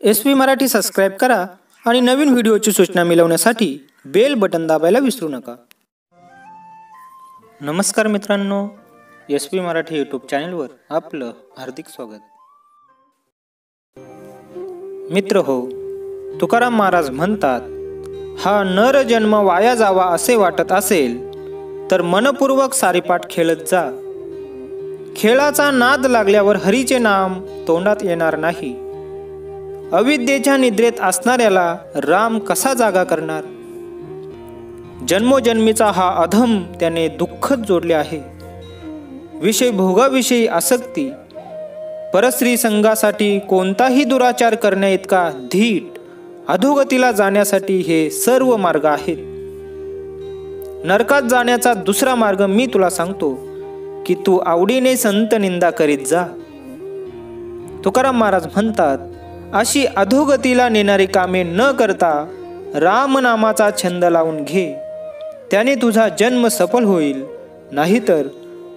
S P Marathi subscribe करा आणि नवीन व्हिडिओची सूचना मिळवण्यासाठी बेल बटन दाबायला विसरू नका. नमस्कार मित्रांनो एस पी मराठी यूट्यूब चॅनलवर आपलं हार्दिक स्वागत. मित्र हो तुकाराम महाराज म्हणतात हा नर जन्म वाया जावा असे वाटत असेल तर मनपूर्वक सारीपाठ खेळत जा. खेळाचा नाद लागल्यावर हरीचे नाम तोंडात येणार नाही. अविद्येच्या निद्रेत असणाऱ्याला राम कसा जागा करणार? जन्मोजन्मीचा हा अधम त्याने दुःखच जोडले आहे. विषय भोगाविषयी आसक्ती परस्त्री संघासाठी कोणताही दुराचार करण्या इतका धीट अधोगतीला जाण्यासाठी हे सर्व मार्ग आहेत. नरकात जाण्याचा दुसरा मार्ग मी तुला सांगतो की तू आवडीने संत निंदा करीत जा. तुकाराम महाराज म्हणतात अशी अधोगतीला नेणारी कामे न करता रामनामाचा छंद लावून घे. त्याने तुझा जन्म सफल होईल. नाहीतर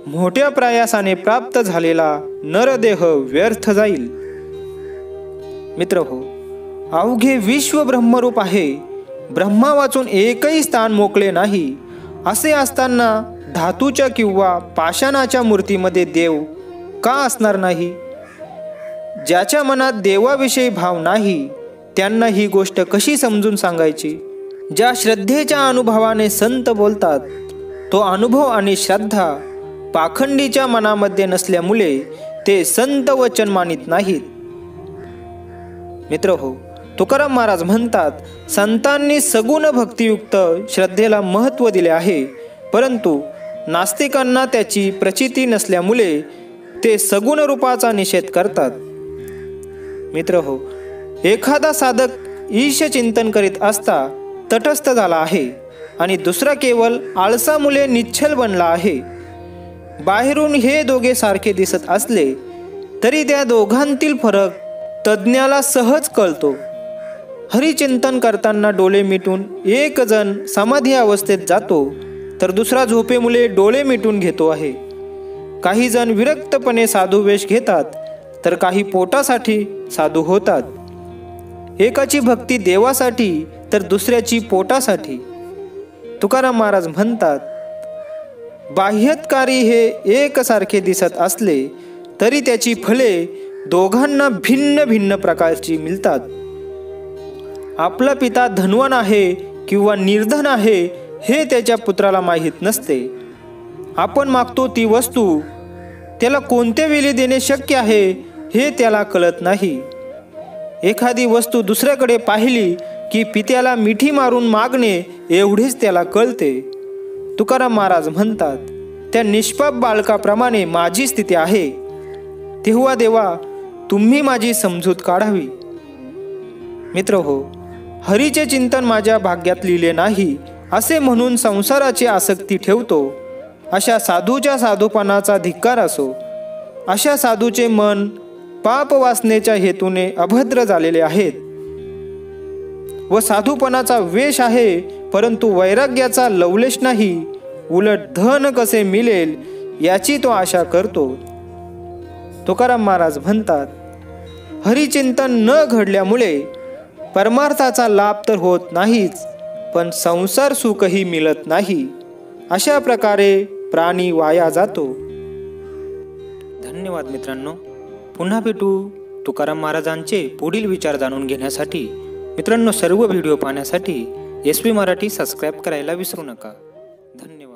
मोठ्या प्रयासाने प्राप्त झालेला नरदेह व्यर्थ जाईल. मित्र हो अवघे विश्व ब्रह्मरूप आहे. ब्रह्मा वाचून एकही स्थान मोकळे नाही. असे असताना धातूच्या किंवा पाषाणाच्या मूर्तीमध्ये देव का असणार नाही? ज्याच्या मनात देवाविषयी भाव नाही त्यांना ही गोष्ट कशी समजून सांगायची? ज्या श्रद्धेच्या अनुभवाने संत बोलतात तो अनुभव आणि श्रद्धा पाखंडीच्या मनामध्ये नसल्यामुळे ते संत वचन मानित नाहीत. मित्र हो तुकाराम महाराज म्हणतात संतांनी सगुण भक्तियुक्त श्रद्धेला महत्त्व दिले आहे परंतु नास्तिकांना त्याची प्रचिती नसल्यामुळे ते सगुण रूपाचा निषेध करतात. मित्र हो. एखादा साधक ईश चिंतन करीत असता तटस्थ झाला आहे आणि दुसरा केवळ आळसामुळे निच्छल बनला आहे. बाहेरून हे दोघे सारखे दिसत असले तरी त्या दोघांतील फरक तज्ज्ञाला सहज कळतो. हरिचिंतन करताना डोळे मिटून एक जण समाधी अवस्थेत जातो तर दुसरा झोपेमुळे डोळे मिटून घेतो आहे. काही जण विरक्तपणे साधू वेश घेतात तर काही पोटासाठी साधू होतात. एकाची भक्ती देवासाठी तर दुसऱ्याची पोटासाठी. तुकाराम महाराज म्हणतात बाह्यतकारी हे एकसारखे दिसत असले तरी त्याची फले दोघांना भिन्न भिन्न प्रकारची मिळतात. आपला पिता धनवान आहे किंवा निर्धन आहे हे त्याच्या पुत्राला माहीत नसते. आपण मागतो ती वस्तू त्याला कोणत्या वेळी देणे शक्य आहे हे त्याला कळत नाही. एखादी वस्तू दुसऱ्याकडे पाहिली की पित्याला मिठी मारून मागणे एवढेच त्याला कळते. तुकाराम महाराज म्हणतात त्या निष्पाप बालकाप्रमाणे माझी स्थिती आहे. तेव्हा देवा तुम्ही माझी समजूत काढावी. मित्र हो हरीचे चिंतन माझ्या भाग्यात लिहिले नाही असे म्हणून संसाराची आसक्ती ठेवतो. अशा साधूच्या साधूपणाचा धिक्कार असो. अशा साधूचे मन पाप वासनेच्या हेतूने अभद्र झालेले आहेत. व साधूपणाचा वेश आहे परंतु वैराग्याचा लवलेश नाही उलट धन कसे मिळेल याची तो आशा करतो. तुकाराम महाराज म्हणतात हरिचिंतन न घडल्यामुळे परमार्थाचा लाभ तर होत नाहीच पण संसार सुखही मिळत नाही. अशा प्रकारे प्राणी वाया जातो. धन्यवाद मित्रांनो. पुन्हा भेटू तुकाराम महाराजांचे पुढील विचार जाणून घेण्यासाठी. मित्रांनो सर्व व्हिडिओ पाहण्यासाठी एस पी मराठी सबस्क्राईब करायला विसरू नका. धन्यवाद.